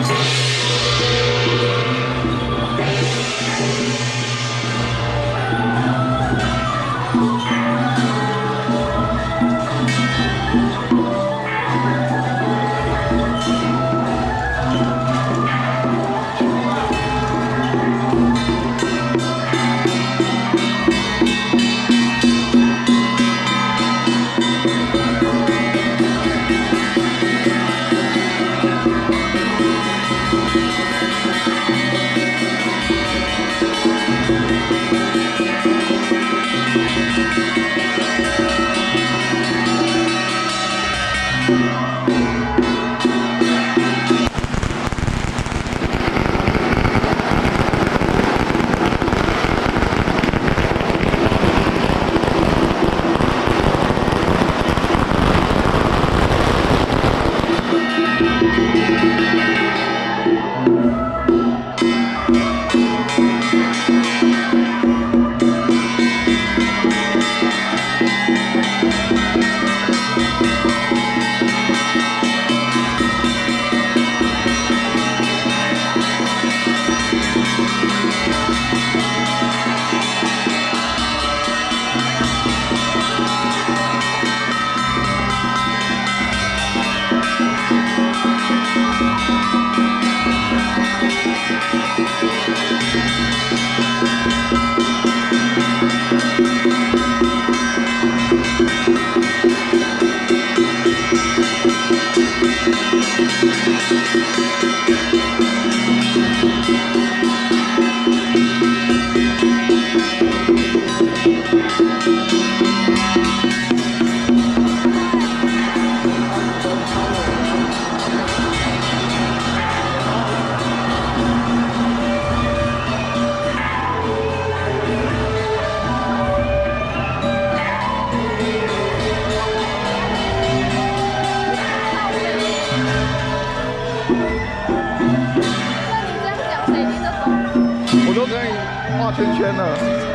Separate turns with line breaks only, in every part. Thank you. 天哪！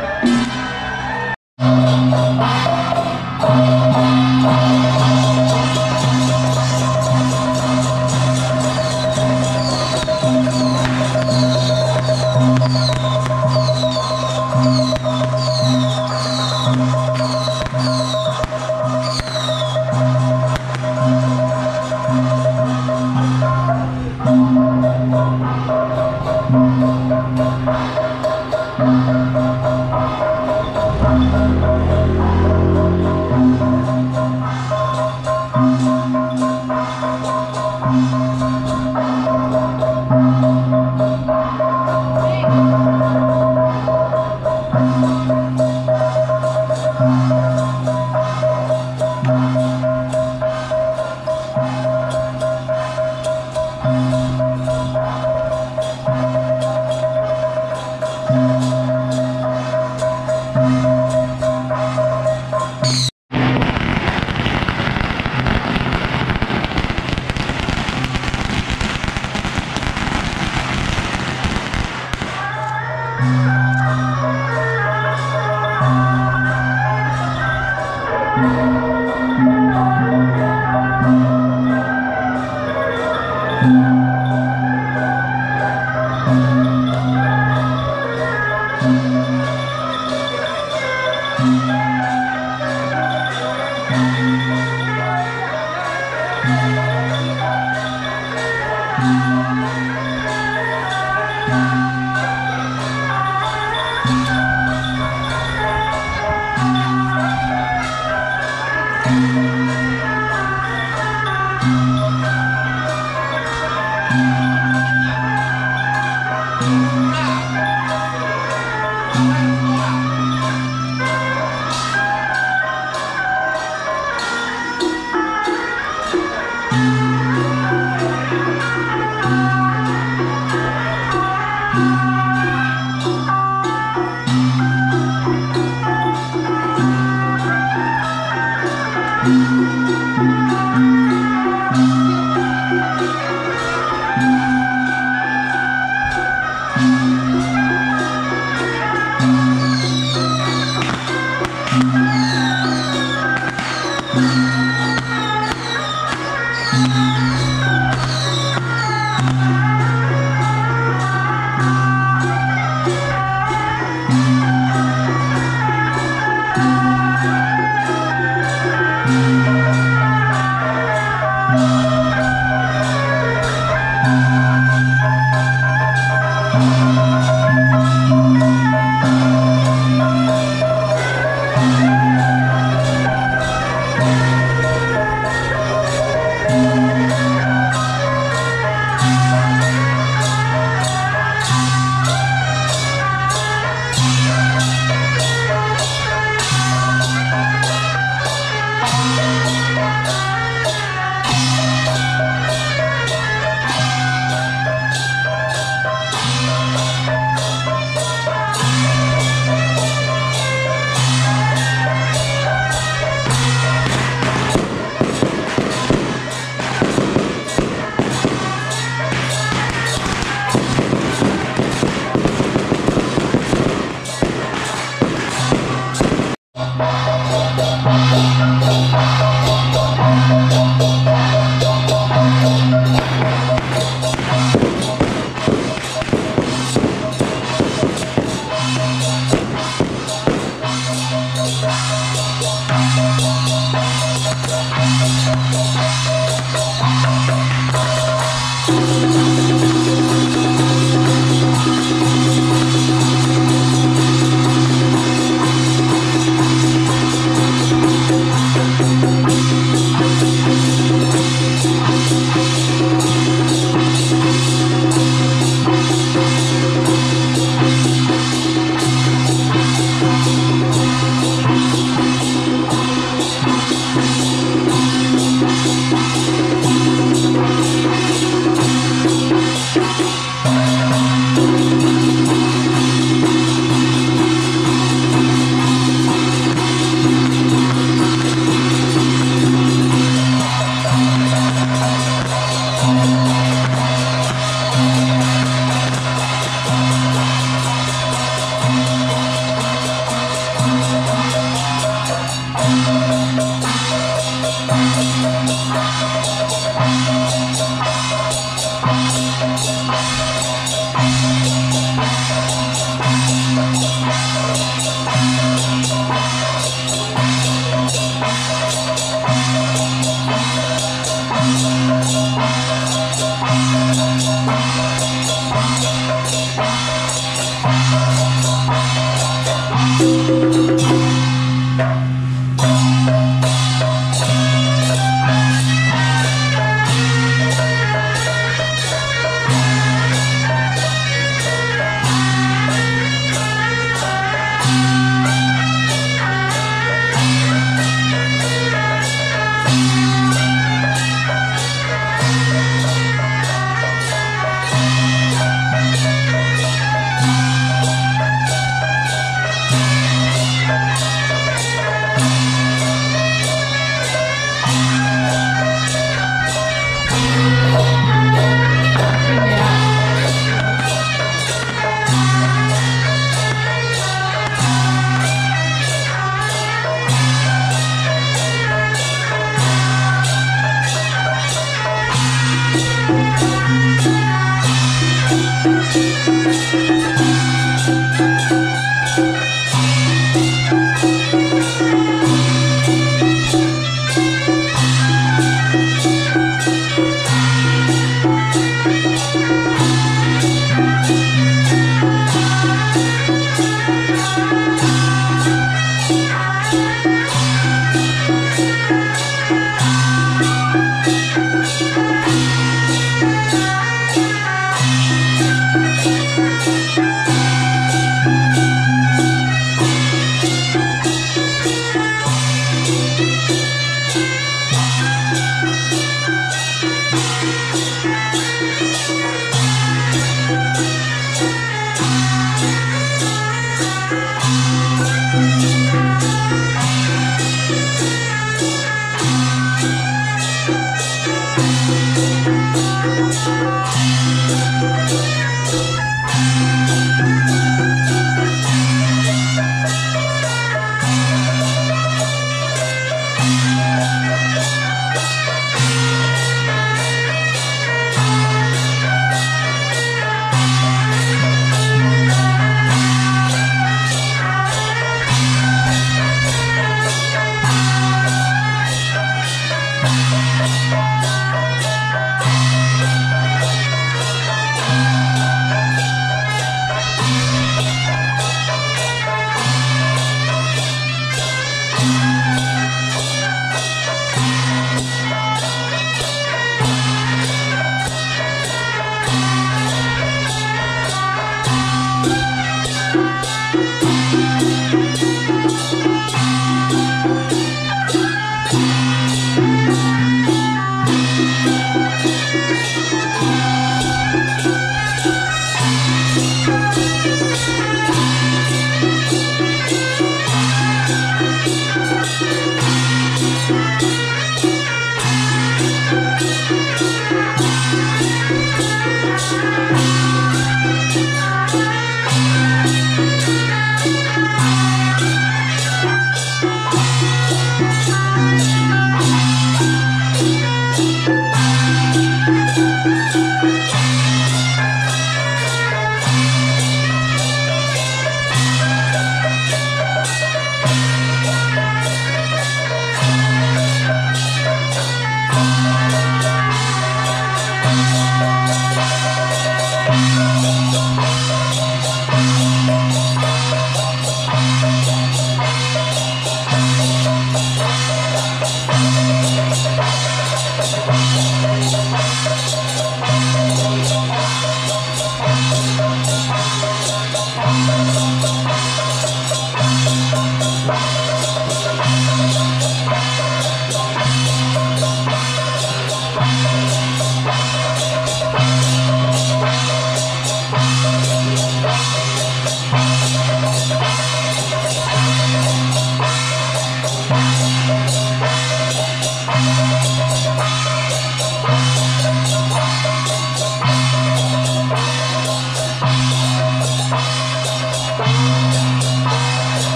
Thank you.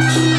Thank you.